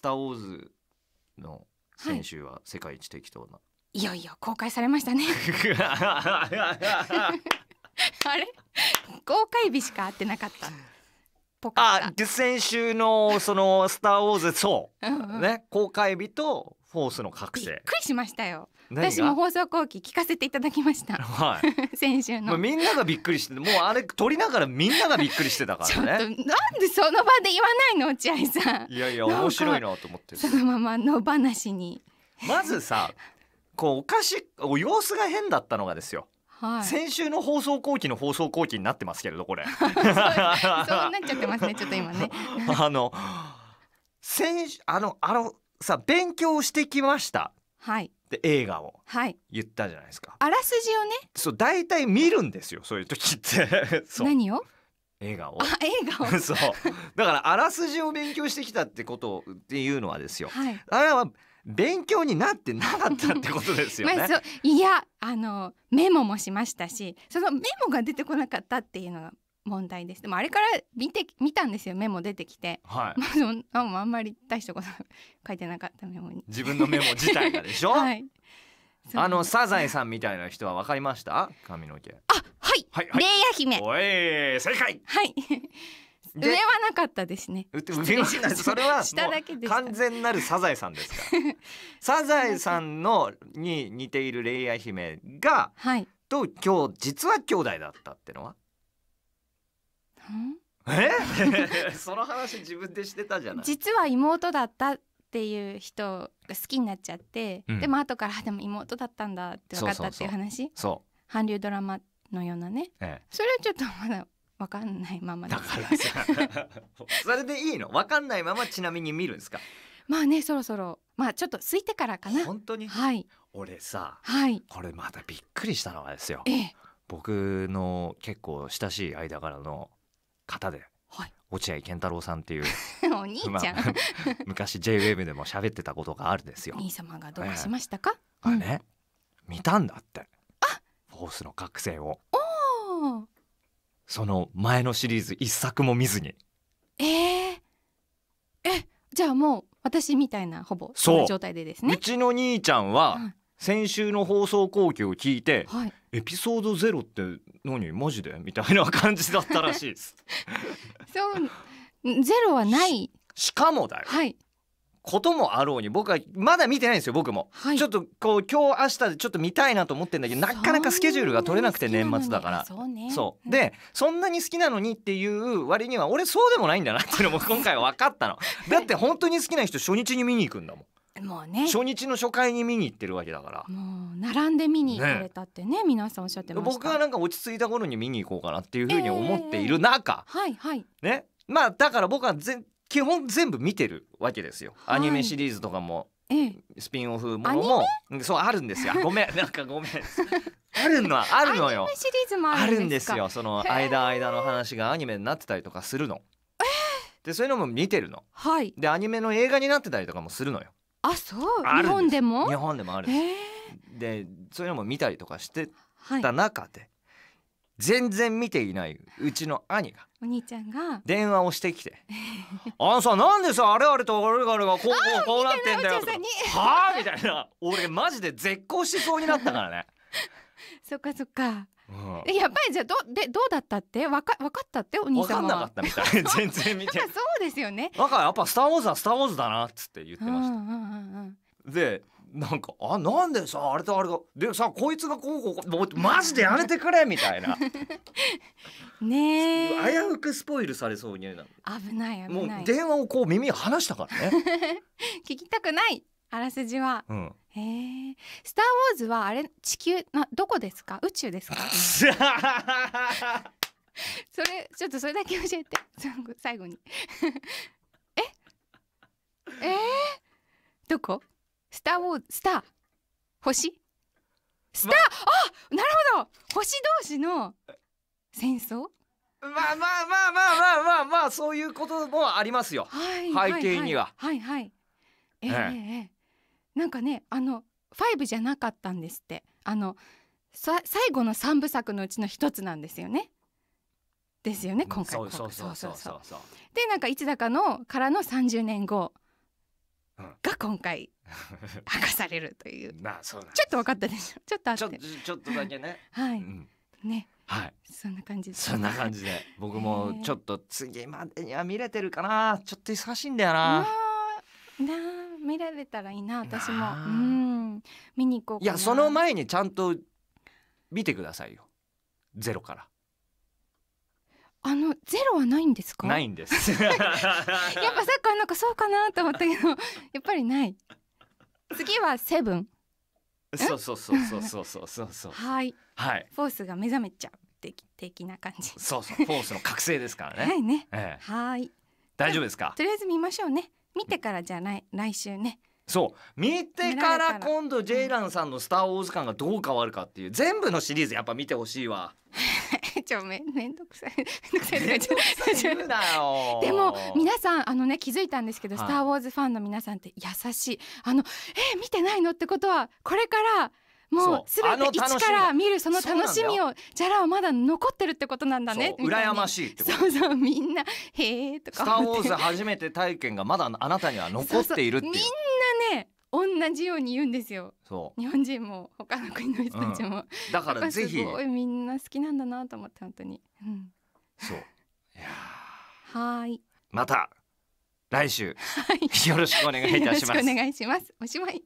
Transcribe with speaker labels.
Speaker 1: スター・ウォーズの先週は世界一適当な、
Speaker 2: い。よいよ公開されましたね。あれ？公開日しか会ってなかったぽかった。
Speaker 1: あで先週のその「スター・ウォーズ」そう
Speaker 2: うんうん。
Speaker 1: ね公開日とフォースの覚
Speaker 2: びっ
Speaker 1: 醒
Speaker 2: くりしましたよ私も放送後期聞かせていただきました。
Speaker 1: はい。
Speaker 2: 先週
Speaker 1: まあ、
Speaker 2: の
Speaker 1: みんながびっくりしてもうあれ撮りながらみんながびっくりしてたか
Speaker 2: ちょっとなん
Speaker 1: らね
Speaker 2: でその場で言わないの落合さん。
Speaker 1: いやいや面白いなと思って
Speaker 2: そのままの話に。
Speaker 1: まずさこうおかしいお様子が変だったのがですよ、
Speaker 2: はい。
Speaker 1: 先週の放送後期の放送後期になってますけれどこれ。
Speaker 2: そうなっちゃってますねちょっと今ね。
Speaker 1: あの先週あのあのさ勉強してきました。
Speaker 2: はい
Speaker 1: って映画を
Speaker 2: はい。
Speaker 1: 言ったじゃないですか。
Speaker 2: あらすじをね。
Speaker 1: そう大体見るんですよそういう時って。
Speaker 2: 何を？
Speaker 1: 映画を。
Speaker 2: あ映画を。
Speaker 1: そう。だからあらすじを勉強してきたってことっていうのはですよ。
Speaker 2: はい。
Speaker 1: あれは勉強になってなかったってことですよね。
Speaker 2: まあ、そう。いやあのメモもしましたしそのメモが出てこなかったっていうのが問題ですでもあれから見て見たんですよメモ出てきて。
Speaker 1: はい。
Speaker 2: まあああんまり大したこと書いてなかったメモに。
Speaker 1: 自分のメモ自体がでしょ、
Speaker 2: はい。
Speaker 1: あのサザエさんみたいな人は分かりました？髪の毛。
Speaker 2: あはい、
Speaker 1: はいはい。
Speaker 2: レイヤ姫。
Speaker 1: おい正解。
Speaker 2: はい。
Speaker 1: で
Speaker 2: 上はなかったですね。
Speaker 1: それは
Speaker 2: 下だけで
Speaker 1: 完全なるサザエさんですか？ら サザエさんのに似ているレイヤ姫が
Speaker 2: はい。
Speaker 1: と今日実は兄弟だったってのは？
Speaker 2: ん
Speaker 1: え？その話自分でしてたじゃない。
Speaker 2: 実は妹だったっていう人が好きになっちゃって、
Speaker 1: うん。
Speaker 2: でも後からあでも妹だったんだって分かったって
Speaker 1: そうそうそう
Speaker 2: いう。話
Speaker 1: そ
Speaker 2: 韓流ドラマのようなね。
Speaker 1: う、え。
Speaker 2: それはちょっとまだ分かんないまま
Speaker 1: え、
Speaker 2: です。
Speaker 1: だからさ。それでいいの？分かんないままちなみに見るんですか？
Speaker 2: まあねそろそろ。まあちょっと空いてからかな。
Speaker 1: 本当に？
Speaker 2: はい。
Speaker 1: 俺さ
Speaker 2: はい。
Speaker 1: これまたびっくりしたのがですよ。
Speaker 2: ええ。
Speaker 1: 僕の結構親しい間柄の方で
Speaker 2: はい。
Speaker 1: 落合健太郎さんっていう
Speaker 2: お兄ちゃん、
Speaker 1: まあ 昔 JWAVE でも喋ってたことがあるんですよ。
Speaker 2: 兄様がどうかしましたか、
Speaker 1: あれ？ね、見たんだって。フォースの覚醒を。
Speaker 2: おー。
Speaker 1: その前のシリーズ一作も見ずに。
Speaker 2: えー、えじゃあもう私みたいなほぼ
Speaker 1: そう。
Speaker 2: 状態でですね。
Speaker 1: うちの兄ちゃんは
Speaker 2: はい
Speaker 1: 先週の放送後期を聞いて
Speaker 2: はい「
Speaker 1: エピソードゼロって何？マジで?」みたいな感じだったらしい。です。
Speaker 2: そうゼロはない。
Speaker 1: しかもだよ。
Speaker 2: はい。
Speaker 1: こともあろうに僕はまだ見てないんですよ僕も、
Speaker 2: はい。
Speaker 1: ちょっとこう今日明日でちょっと見たいなと思ってんだけどなかなかスケジュールが取れなくて年末だから。
Speaker 2: そうね。
Speaker 1: そう。でそんなに好きなのにっていう割には俺そうでもないんだなっていうのも今回分かったの。だって本当に好きな人初日に見に行くんだもん
Speaker 2: もうね。
Speaker 1: 初日の初回に見に行ってるわけだから。
Speaker 2: もう並んで見に行かれたってね皆さんおっしゃってました。
Speaker 1: 僕はなんか落ち着いた頃に見に行こうかなっていうふうに思っている中、
Speaker 2: はいはい。
Speaker 1: ね。まあだから僕はぜ基本全部見てるわけですよ、
Speaker 2: はい。
Speaker 1: アニメシリーズとかも
Speaker 2: ええ。
Speaker 1: スピンオフものもうんそうあるんですよ。ごめんなんかごめん。あるのはあるのよ。
Speaker 2: アニメシリーズもあ
Speaker 1: あるん
Speaker 2: るん
Speaker 1: ですすよその間間の話がアニメになってたりとか？するの。でそういうのも見てるの。
Speaker 2: はい
Speaker 1: でアニメの映画になってたりとかもするのよ。
Speaker 2: あそう。日本でも？
Speaker 1: 日本でもある。
Speaker 2: ええ
Speaker 1: でそういうのも見たりとかして
Speaker 2: はい。
Speaker 1: た中で、全然見ていないうちの兄が
Speaker 2: お兄ちゃんが？
Speaker 1: 電話をしてきて「あのさなんでさあれあれとあれあれがこうこうこうなってんだよ」とか。
Speaker 2: 落合さんに「
Speaker 1: はあ?」みたいな。俺マジで絶好しそうになったからね。
Speaker 2: そっかそっか
Speaker 1: うん。
Speaker 2: えやっぱりじゃあどでどうだったって？わかわかったって？お兄
Speaker 1: 分かんなかったみたい。全然見て。
Speaker 2: そうですよね。
Speaker 1: だからやっぱ「スター・ウォーズ」は「スター・ウォーズ」だなっつって言ってました。
Speaker 2: うんうんうんうん
Speaker 1: でなんか「あなんでさあれとあれがでさこいつがこうこうマジでやめてくれ」みたいな。
Speaker 2: ねえ。
Speaker 1: 危うくスポイルされそうにな。る
Speaker 2: 危ない危
Speaker 1: もう
Speaker 2: ない
Speaker 1: 電話をこう耳離したからね。
Speaker 2: 聞きたくないあらすじは。
Speaker 1: うん、
Speaker 2: へえスターウォーズはあれ？地球などこですか？宇宙ですか？それちょっとそれだけ教えて。最後に。え？えー、どこ？スターウォーズスター？星？スター、あ！なるほど！星同士の戦争？
Speaker 1: まあまあまあまあまあまあまあそういうこともありますよ。
Speaker 2: はい。
Speaker 1: 背景には。
Speaker 2: はい。はい、はいええ。
Speaker 1: ええ
Speaker 2: ええなんかねあの5じゃなかったんですって。あのさ最後の三部作のうちの一つなんですよね。ですよね今回。
Speaker 1: そうそうそうそう
Speaker 2: そ
Speaker 1: そううそう。
Speaker 2: でなんかいつだかのからの30年後が今回 明かされるという。
Speaker 1: まあそう
Speaker 2: ちょっと分かったでしょ？ちょっとあっ
Speaker 1: ちょってとちょっとだけね、
Speaker 2: はい。
Speaker 1: うん、
Speaker 2: ね。
Speaker 1: はい。
Speaker 2: そんな感じで。す
Speaker 1: そんな感じで。僕
Speaker 2: へ
Speaker 1: も
Speaker 2: ー
Speaker 1: ちょっと次までには見れてるかな。ちょっと忙しいんだよ
Speaker 2: あ
Speaker 1: な
Speaker 2: ーなあ見られたらいいな私も。うん。見に行こう
Speaker 1: いやその前にちゃんと見てくださいよ。ゼロから。
Speaker 2: あのゼロはないんですか？
Speaker 1: ないんです。
Speaker 2: やっぱさっきなんかそうかなと思ったけど やっぱりない。次はセブン。
Speaker 1: そうそうそうそうそうそうそうそう。
Speaker 2: はい。
Speaker 1: はい。
Speaker 2: フォースが目覚めちゃう的的な感じ。
Speaker 1: そうそうフォースの覚醒ですからね、
Speaker 2: はいね。
Speaker 1: ええ、
Speaker 2: はい。
Speaker 1: 大丈夫ですか？
Speaker 2: とりあえず見ましょうね見てからじゃない来週ね。
Speaker 1: そう。見てから今度ジェイランさんの「スター・ウォーズ」感がどう変わるかっていう全部のシリーズやっぱ見てほしいわ。
Speaker 2: ちょめめんどくさい。めんどくさい
Speaker 1: なよ。
Speaker 2: でも皆さんあのね気づいたんですけど「
Speaker 1: はい。
Speaker 2: スター・ウォーズ」ファンの皆さんって優しい。あのえ見てないの？ってことはこれからもうすべて一から見るその楽しみをじゃらはまだ残ってるってことなんだね
Speaker 1: 羨ましいってこと。
Speaker 2: そうそうみんな「へえ」と
Speaker 1: スター・ウォーズ初めて体験がまだあなたには残っているっていう。
Speaker 2: みんなね同じように言うんですよ。
Speaker 1: そ
Speaker 2: 日本人も他の国の人たちも、
Speaker 1: うだからぜひ。
Speaker 2: みんな好きなんだなと思って本当に、うん、
Speaker 1: そう。いや
Speaker 2: はーい。
Speaker 1: ーまた来週。
Speaker 2: はい。
Speaker 1: よろしくお願いいたします。
Speaker 2: お願いします。おしまい